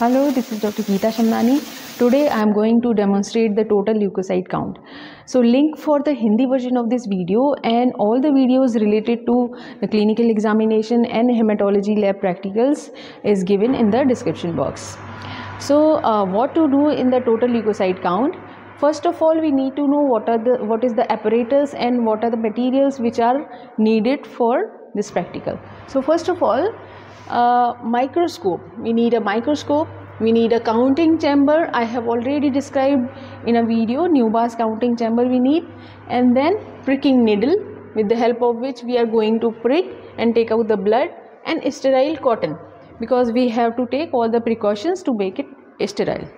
Hello, this is Dr. Geeta Shamnani. Today I am going to demonstrate the total leukocyte count. So link for the Hindi version of this video and all the videos related to the clinical examination and hematology lab practicals is given in the description box. So uh, what to do in the total leukocyte count? First of all, we need to know what are the what is the apparatus and what are the materials which are needed for this practical. So first of all, uh, microscope. We need a microscope. We need a counting chamber. I have already described in a video Neubauer's counting chamber we need. And then pricking needle with the help of which we are going to prick and take out the blood and sterile cotton. Because we have to take all the precautions to make it sterile.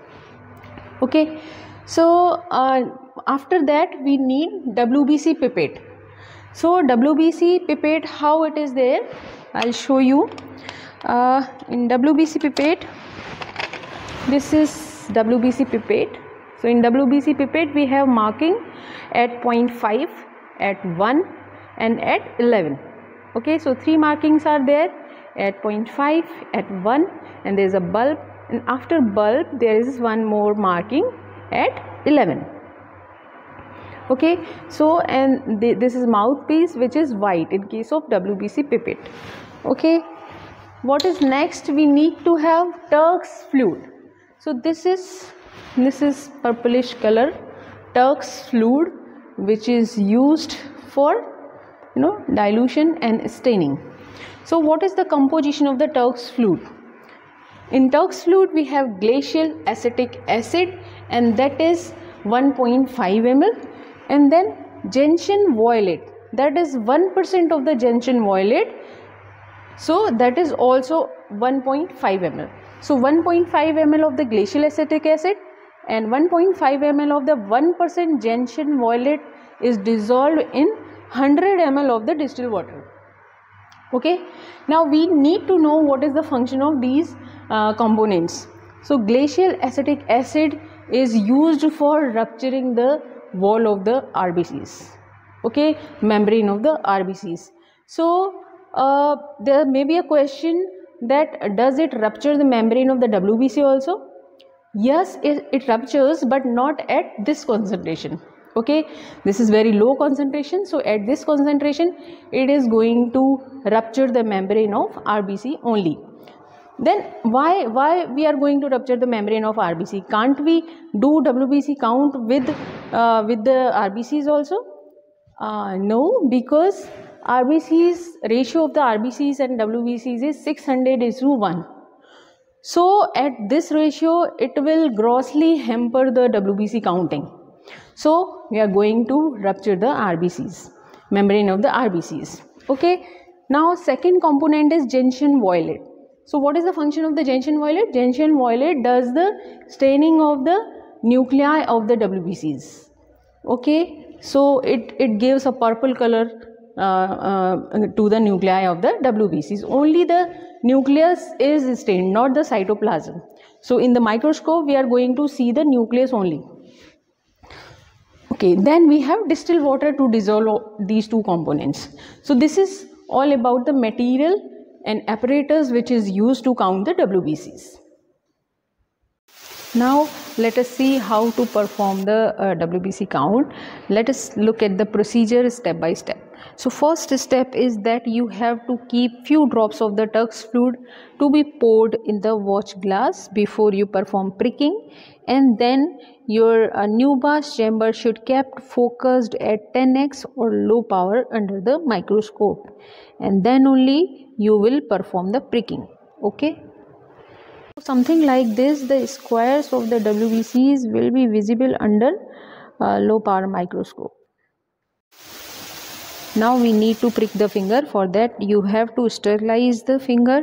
Okay. So uh, after that we need wbc pipette so wbc pipette how it is there? I'll show you. Uh, in WBC pipette this is WBC pipette. So in WBC pipette we have marking at 0.5 at 1 and at 11 okay so three markings are there. At 0.5 at 1 and there is a bulb. And after bulb there is one more marking at 11 okay? So and th this is mouthpiece which is white in case of WBC pipette. Okay? What is next? We need to have turk's fluid. So this is this is purplish color turk's fluid which is used for you know dilution and staining. So what is the composition of the turk's fluid? In turk's fluid we have glacial acetic acid and that is 1.5 ml and then gentian violet. That is 1% of the gentian violet. So that is also 1.5 ml. So 1.5 ml of the glacial acetic acid and 1.5 ml of the 1% gentian violet is dissolved in 100 ml of the distilled water. Okay? Now we need to know what is the function of these uh, components. So glacial acetic acid is used for rupturing the wall of the rbcs okay membrane of the rbcs so uh, there may be a question that does it rupture the membrane of the WBC also? Yes, it, it ruptures but not at this concentration. Okay, this is very low concentration. So at this concentration, it is going to rupture the membrane of RBC only. Then why why we are going to rupture the membrane of RBC? Can't we do WBC count with uh, with the RBCs also? Uh, no, because RBC's ratio of the RBCs and WBCs is 600 is to 1. So at this ratio it will grossly hamper the WBC counting. So we are going to rupture the RBCs, membrane of the RBCs. Okay. Now second component is gentian violet. So what is the function of the gentian violet? Gentian violet does the staining of the nuclei of the WBCs. Okay. So it, it gives a purple color uh, uh, to the nuclei of the WBCs. Only the nucleus is stained, not the cytoplasm. So in the microscope, we are going to see the nucleus only. Okay, then we have distilled water to dissolve these two components. So this is all about the material and apparatus which is used to count the WBCs. Now let us see how to perform the uh, WBC count. Let us look at the procedure step by step. So first step is that you have to keep few drops of the Turk's fluid to be poured in the watch glass before you perform pricking and then your uh, Neubauer's chamber should kept focused at 10x or low power under the microscope and then only you will perform the pricking okay something like this the squares of the WBCs will be visible under uh, low power microscope. Now we need to prick the finger for that. You have to sterilize the finger.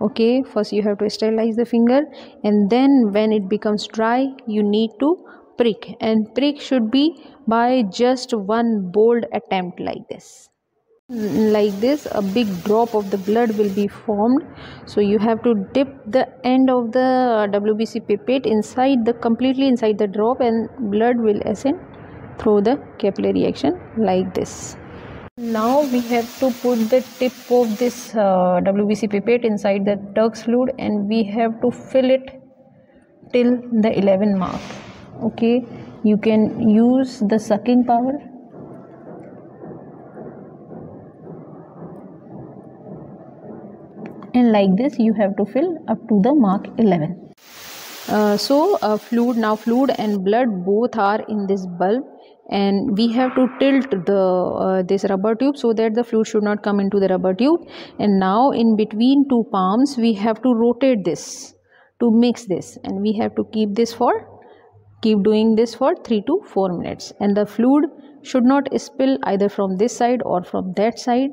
Okay first you have to sterilize the finger and then when it becomes dry you need to prick. And prick should be by just one bold attempt like this like this a big drop of the blood will be formed. So you have to dip the end of the WBC pipette inside the completely inside the drop and blood will ascend through the capillary action like this. Now we have to put the tip of this uh, WBC pipette inside the Turk's fluid and we have to fill it till the 11 mark. Okay, you can use the sucking power and like this you have to fill up to the mark 11 uh, so uh, fluid now fluid and blood both are in this bulb and we have to tilt the uh, this rubber tube so that the fluid should not come into the rubber tube. And now in between two palms we have to rotate this to mix this and we have to keep this for keep doing this for 3 to 4 minutes. And the fluid should not spill either from this side or from that side.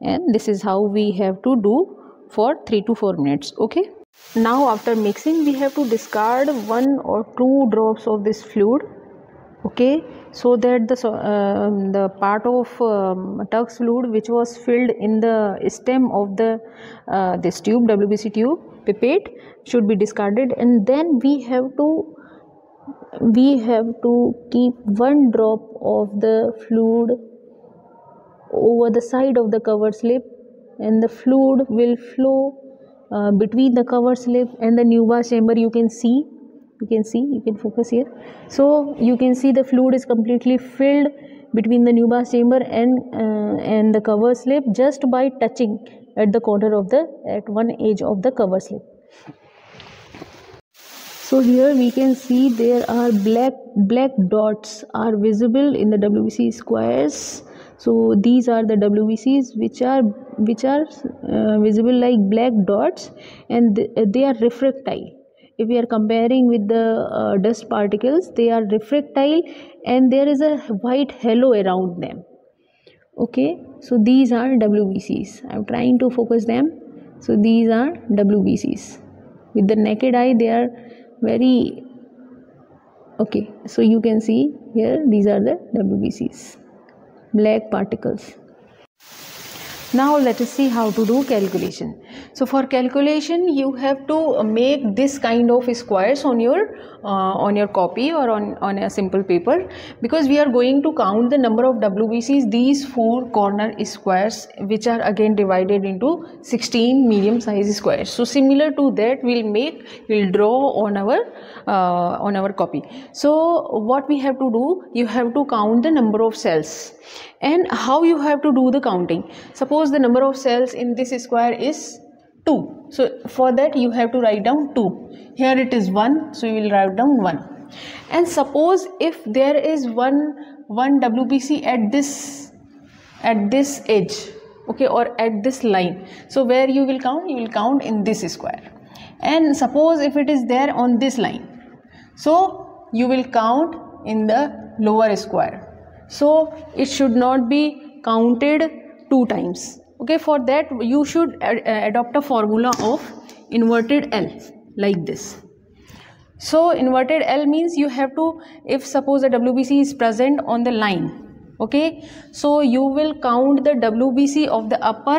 And this is how we have to do for 3 to 4 minutes okay? Now after mixing we have to discard one or two drops of this fluid okay? So that the uh, the part of um, Turk's fluid which was filled in the stem of the uh, this tube WBC tube pipette should be discarded. And then we have to we have to keep one drop of the fluid over the side of the cover slip and the fluid will flow uh, between the cover slip and the Neubauer chamber. You can see you can see you can focus here. So you can see the fluid is completely filled between the Neubauer chamber and uh, and the cover slip just by touching at the corner of the at one edge of the cover slip. So here we can see there are black black dots are visible in the WBC squares so these are the WBCs which are which are uh, visible like black dots and th they are refractile. If we are comparing with the uh, dust particles they are refractile and there is a white halo around them. Okay? So these are WBCs I'm trying to focus them. So these are WBCs with the naked eye they are very okay. So you can see here these are the WBCs black particles. Now let us see how to do calculation so for calculation you have to make this kind of squares on your uh, on your copy or on on a simple paper. Because we are going to count the number of WBCs these four corner squares which are again divided into 16 medium size squares. So similar to that we'll make we'll draw on our uh, on our copy. So what we have to do you have to count the number of cells. And how you have to do the counting? Suppose the number of cells in this square is 2 so for that you have to write down 2 here it is 1 so you will write down 1 and suppose if there is one one WBC at this at this edge okay or at this line. So where you will count? You will count in this square. And suppose if it is there on this line. So you will count in the lower square. So it should not be counted two times okay for that you should ad adopt a formula of inverted L like this. So inverted L means you have to if suppose the WBC is present on the line okay so you will count the WBC of the upper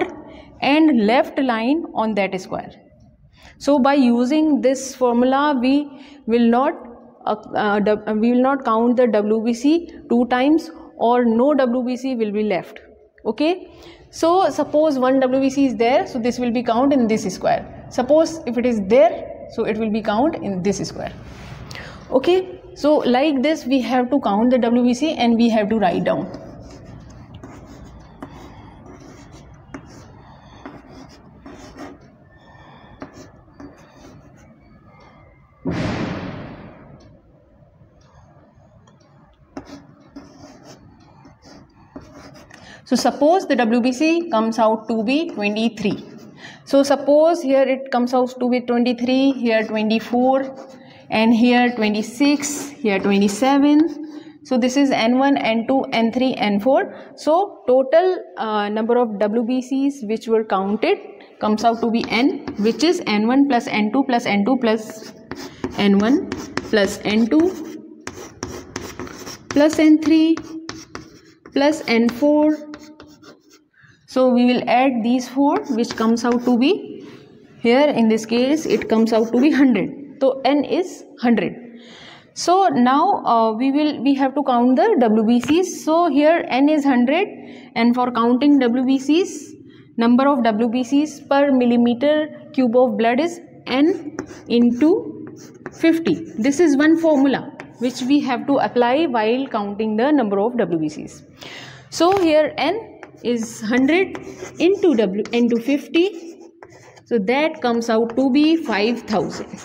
and left line on that square. So by using this formula we will not uh, uh, we will not count the WBC two times or no WBC will be left okay so suppose one WBC is there, so this will be count in this square. Suppose if it is there, so it will be count in this square. Okay, so like this we have to count the WBC and we have to write down. So suppose the WBC comes out to be 23. So suppose here it comes out to be 23, here 24 and here 26, here 27. So this is N1, N2, N3, N4. So total uh, number of WBCs which were counted comes out to be N which is N1 plus N2 plus N2 plus N1 plus N2 plus N3 plus N4 so we will add these four which comes out to be here in this case it comes out to be 100 so n is 100 so now uh, we will we have to count the WBCs so here n is 100 and for counting WBCs number of WBCs per millimeter cube of blood is n into 50 this is one formula which we have to apply while counting the number of WBCs so here n is 100 into w into 50 so that comes out to be 5000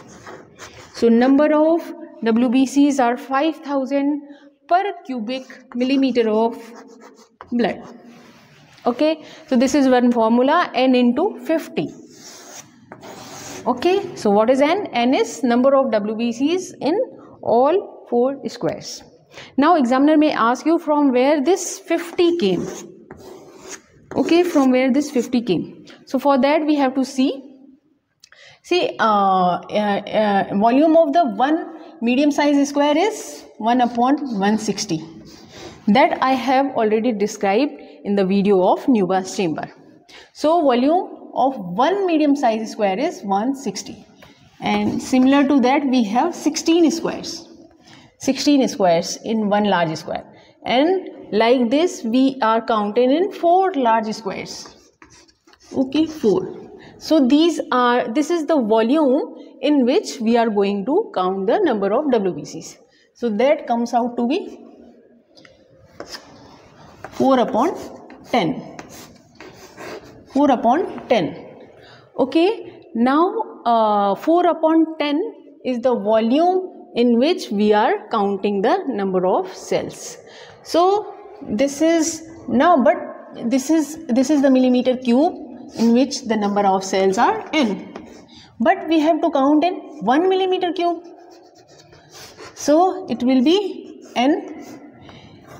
so number of WBCs are 5000 per cubic millimeter of blood. Okay, so this is one formula n into 50. Okay, so what is n? n is number of WBCs in all four squares. Now examiner may ask you from where this 50 came. Okay, from where this 50 came. So for that we have to see. See uh, uh, uh, volume of the one medium size square is 1 upon 160 that I have already described in the video of Neubauer's chamber. So volume of one medium size square is 160 and similar to that we have 16 squares. 16 squares in one large square. And like this we are counting in four large squares okay four so these are this is the volume in which we are going to count the number of WBCs. So that comes out to be 4 upon 10. 4 upon 10. Okay, now uh, 4 upon 10 is the volume in which we are counting the number of cells. So this is now but this is this is the millimeter cube in which the number of cells are n but we have to count in 1 millimeter cube. So it will be n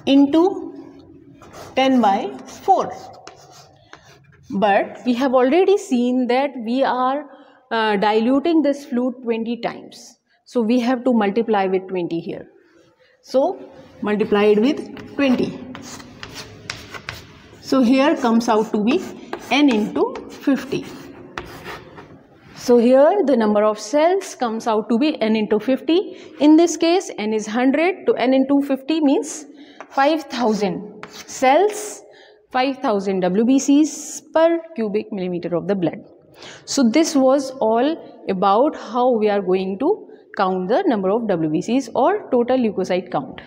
into 10 by 4. But we have already seen that we are uh, diluting this fluid 20 times. So we have to multiply with 20 here. So multiply it with 20. So here comes out to be n into 50. So here the number of cells comes out to be n into 50. In this case n is 100 to n into 50 means 5000 cells 5000 WBCs per cubic millimeter of the blood. So this was all about how we are going to count the number of WBCs or total leukocyte count.